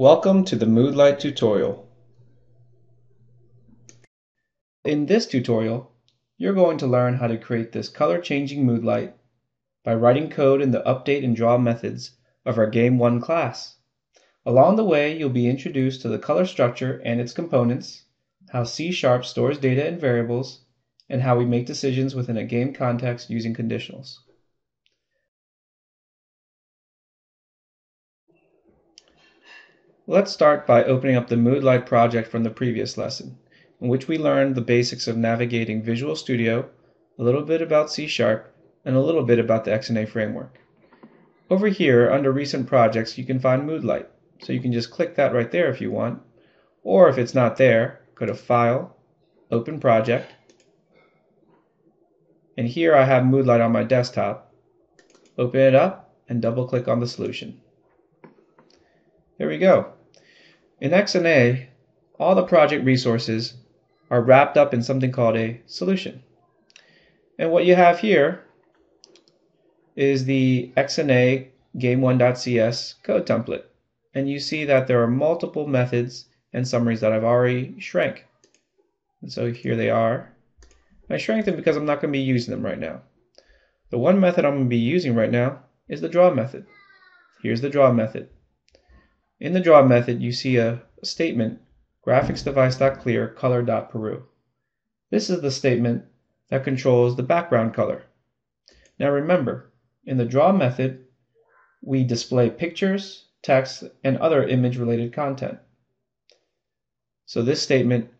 Welcome to the Moodlight tutorial. In this tutorial, you're going to learn how to create this color changing mood light by writing code in the update and draw methods of our Game 1 class. Along the way, you'll be introduced to the color structure and its components, how C Sharp stores data and variables, and how we make decisions within a game context using conditionals. Let's start by opening up the Moodlight project from the previous lesson, in which we learned the basics of navigating Visual Studio, a little bit about C Sharp, and a little bit about the XNA framework. Over here, under Recent Projects, you can find Moodlight, so you can just click that right there if you want, or if it's not there, go to File, Open Project, and here I have Moodlight on my desktop. Open it up and double click on the solution. There we go. In XNA, all the project resources are wrapped up in something called a solution. And what you have here is the XNA game1.cs code template. And you see that there are multiple methods and summaries that I've already shrank. And so here they are. I shrank them because I'm not going to be using them right now. The one method I'm going to be using right now is the draw method. Here's the draw method. In the draw method, you see a statement, graphicsdevice.clear color.peru. This is the statement that controls the background color. Now remember, in the draw method, we display pictures, text, and other image-related content. So this statement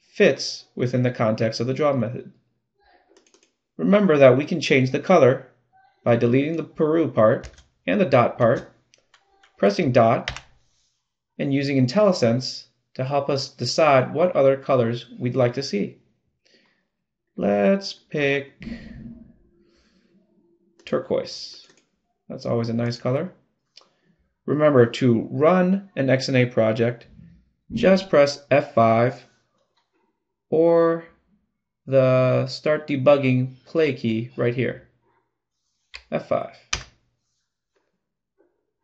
fits within the context of the draw method. Remember that we can change the color by deleting the Peru part and the dot part pressing dot, and using IntelliSense to help us decide what other colors we'd like to see. Let's pick turquoise. That's always a nice color. Remember to run an XNA project, just press F5 or the start debugging play key right here. F5.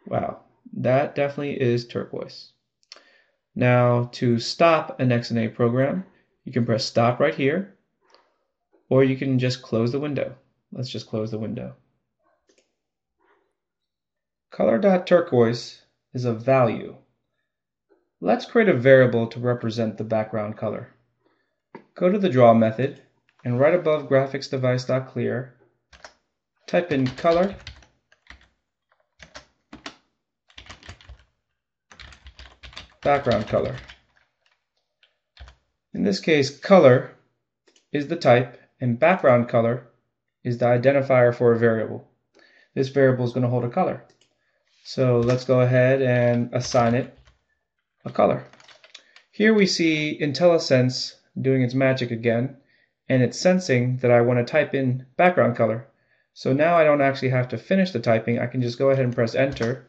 Wow. That definitely is turquoise. Now to stop an XNA program, you can press stop right here, or you can just close the window. Let's just close the window. Color.turquoise is a value. Let's create a variable to represent the background color. Go to the draw method and right above graphicsdevice.clear, type in color background color. In this case, color is the type and background color is the identifier for a variable. This variable is going to hold a color. So let's go ahead and assign it a color. Here we see IntelliSense doing its magic again, and it's sensing that I want to type in background color. So now I don't actually have to finish the typing, I can just go ahead and press enter,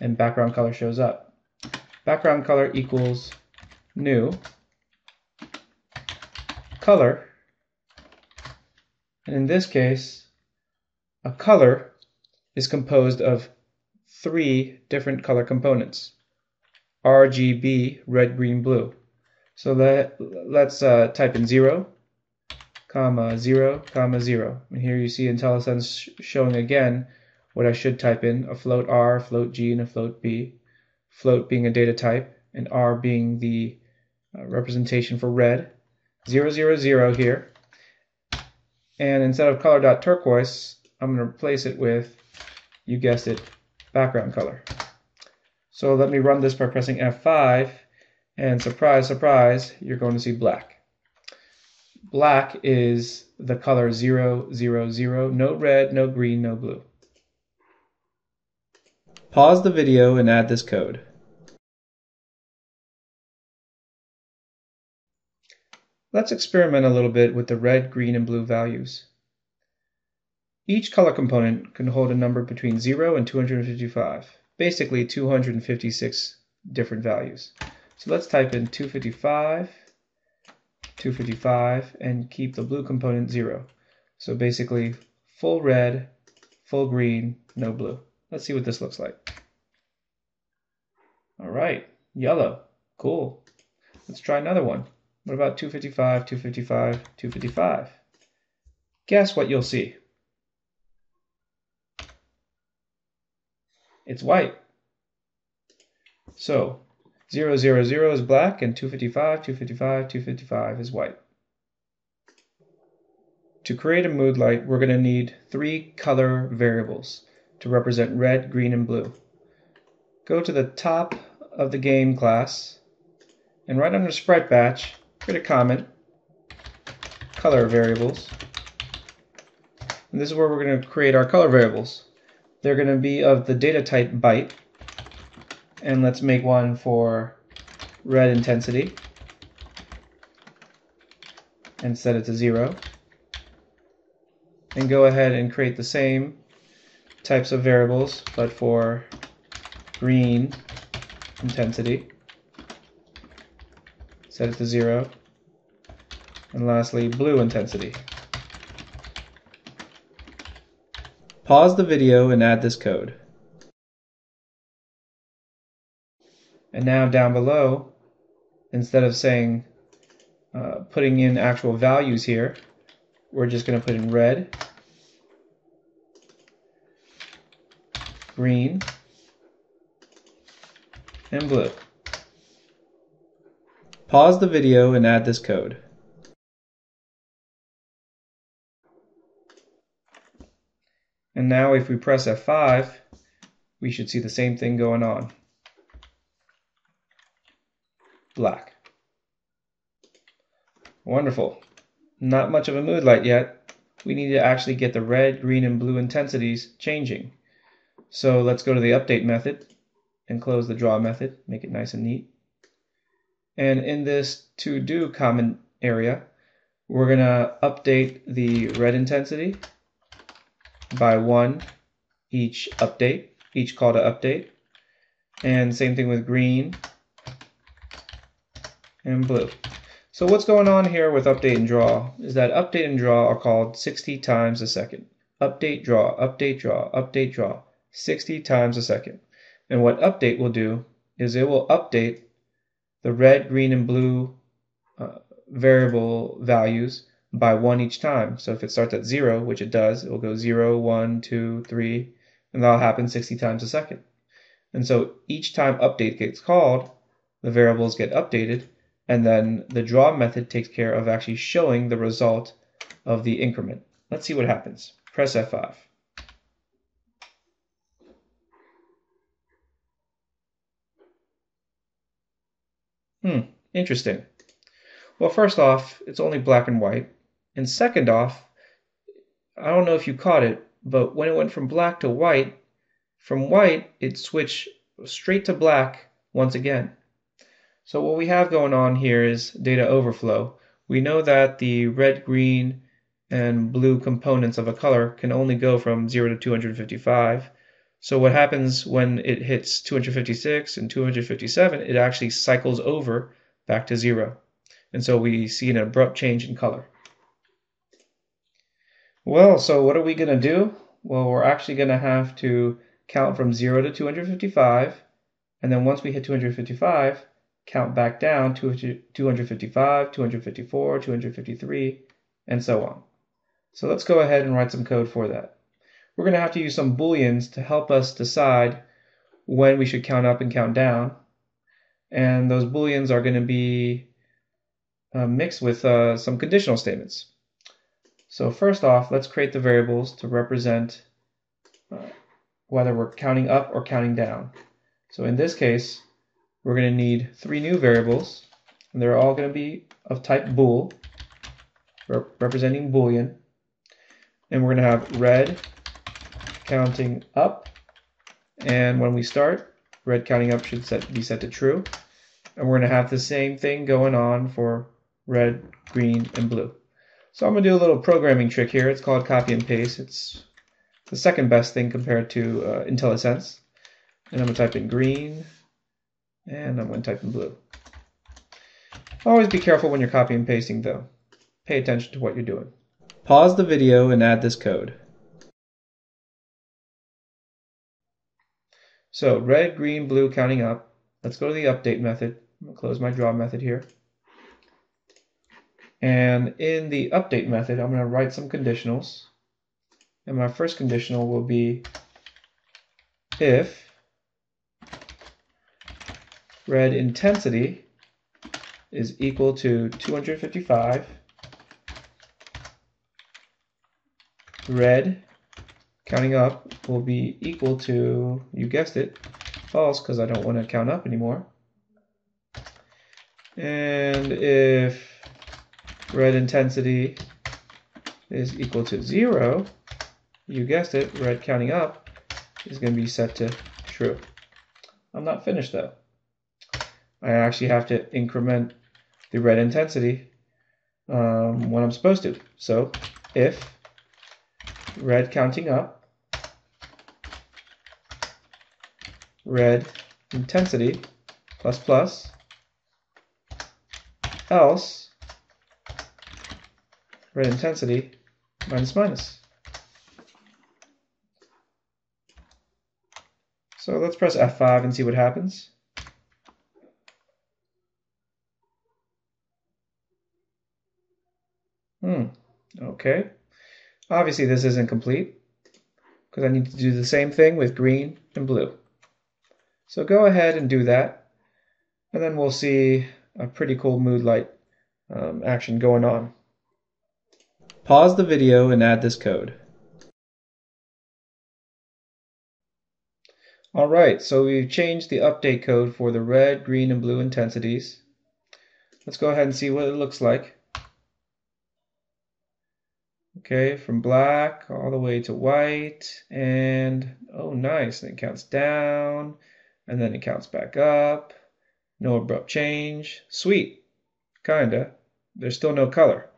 and background color shows up background color equals new color. And in this case, a color is composed of three different color components. RGB, red, green, blue. So let, let's uh, type in 0, comma, 0, comma, 0. And here you see IntelliSense showing again what I should type in, a float R, float G, and a float B float being a data type, and R being the uh, representation for red. 000 here. And instead of color.turquoise, I'm going to replace it with, you guessed it, background color. So let me run this by pressing F5, and surprise, surprise, you're going to see black. Black is the color 000, no red, no green, no blue. Pause the video and add this code. Let's experiment a little bit with the red, green, and blue values. Each color component can hold a number between 0 and 255, basically 256 different values. So let's type in 255, 255, and keep the blue component 0. So basically full red, full green, no blue. Let's see what this looks like. All right, yellow. Cool. Let's try another one. What about 255, 255, 255? Guess what you'll see. It's white. So 000 is black and 255, 255, 255 is white. To create a mood light, we're going to need three color variables to represent red, green, and blue. Go to the top of the game class and right under sprite batch, create a comment, color variables. And this is where we're going to create our color variables. They're going to be of the data type byte. And let's make one for red intensity and set it to zero and go ahead and create the same types of variables but for green intensity set it to zero. And lastly blue intensity. Pause the video and add this code. And now down below instead of saying uh, putting in actual values here we're just going to put in red, green, and blue. Pause the video and add this code. And now if we press F5, we should see the same thing going on. Black. Wonderful not much of a mood light yet. We need to actually get the red, green, and blue intensities changing. So let's go to the update method and close the draw method, make it nice and neat. And in this to do comment area, we're going to update the red intensity by one each update, each call to update. And same thing with green and blue. So what's going on here with update and draw is that update and draw are called 60 times a second. Update, draw, update, draw, update, draw, 60 times a second. And what update will do is it will update the red, green, and blue uh, variable values by one each time. So if it starts at zero, which it does, it will go zero, one, two, three, and that'll happen 60 times a second. And so each time update gets called, the variables get updated, and then the draw method takes care of actually showing the result of the increment. Let's see what happens. Press F5. Hmm, interesting. Well, first off, it's only black and white. And second off, I don't know if you caught it, but when it went from black to white, from white, it switched straight to black once again. So what we have going on here is data overflow. We know that the red, green, and blue components of a color can only go from 0 to 255. So what happens when it hits 256 and 257, it actually cycles over back to 0. And so we see an abrupt change in color. Well, so what are we going to do? Well, we're actually going to have to count from 0 to 255. And then once we hit 255, count back down to 255, 254, 253, and so on. So let's go ahead and write some code for that. We're going to have to use some booleans to help us decide when we should count up and count down. And those booleans are going to be uh, mixed with uh, some conditional statements. So first off, let's create the variables to represent uh, whether we're counting up or counting down. So in this case, we're going to need three new variables, and they're all going to be of type bool, rep representing boolean. And we're going to have red counting up, and when we start, red counting up should set, be set to true. And we're going to have the same thing going on for red, green, and blue. So I'm going to do a little programming trick here. It's called copy and paste. It's the second best thing compared to uh, IntelliSense. And I'm going to type in green, and I'm going to type in blue. Always be careful when you're copying and pasting though. Pay attention to what you're doing. Pause the video and add this code. So red, green, blue counting up, let's go to the update method. I'm to close my draw method here. And in the update method, I'm going to write some conditionals. And my first conditional will be if red intensity is equal to 255, red counting up will be equal to, you guessed it, false because I don't want to count up anymore. And if red intensity is equal to zero, you guessed it, red counting up is going to be set to true. I'm not finished though. I actually have to increment the red intensity um, when I'm supposed to. So if red counting up, red intensity plus plus, else red intensity minus minus. So let's press F5 and see what happens. Hmm, okay. Obviously this isn't complete because I need to do the same thing with green and blue. So go ahead and do that and then we'll see a pretty cool mood light um, action going on. Pause the video and add this code. Alright, so we've changed the update code for the red, green, and blue intensities. Let's go ahead and see what it looks like. Okay, from black all the way to white, and oh nice, and it counts down, and then it counts back up. No abrupt change. Sweet, kinda. There's still no color.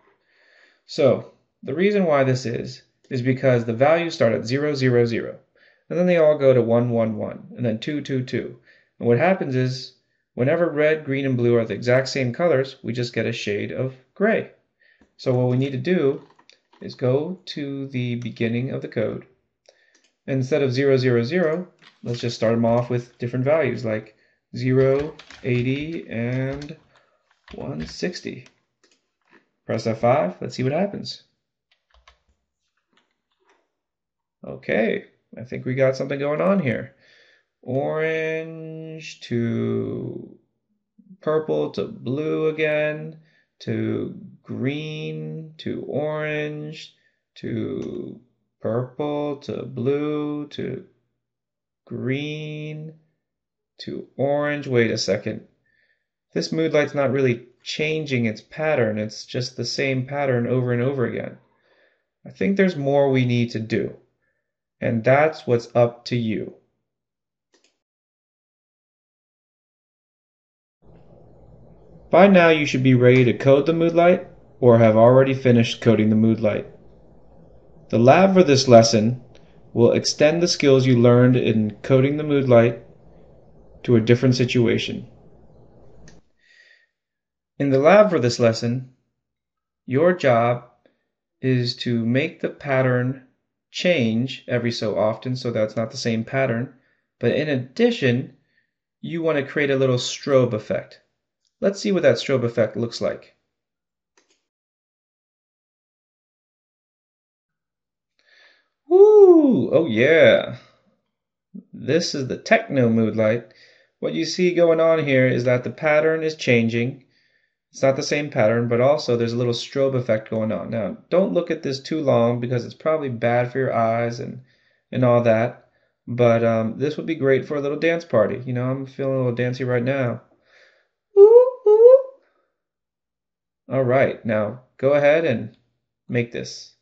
So, the reason why this is, is because the values start at 0, 0, 0, and then they all go to 1, 1, 1, and then 2, 2, 2. And what happens is, whenever red, green, and blue are the exact same colors, we just get a shade of gray. So what we need to do is go to the beginning of the code. Instead of 0, 0, 0, let's just start them off with different values like 0, 80, and 160. Press F5, let's see what happens. Okay, I think we got something going on here. Orange to purple to blue again to green to orange to purple to blue to green to orange. Wait a second. This mood light's not really changing its pattern. It's just the same pattern over and over again. I think there's more we need to do. And that's what's up to you. By now you should be ready to code the mood light or have already finished coding the mood light. The lab for this lesson will extend the skills you learned in coding the mood light to a different situation. In the lab for this lesson, your job is to make the pattern change every so often so that's not the same pattern. But in addition, you want to create a little strobe effect. Let's see what that strobe effect looks like. Woo! Oh yeah! This is the techno mood light. What you see going on here is that the pattern is changing. It's not the same pattern, but also there's a little strobe effect going on. Now, don't look at this too long because it's probably bad for your eyes and, and all that. But um, this would be great for a little dance party. You know, I'm feeling a little dancey right now. All right, now go ahead and make this.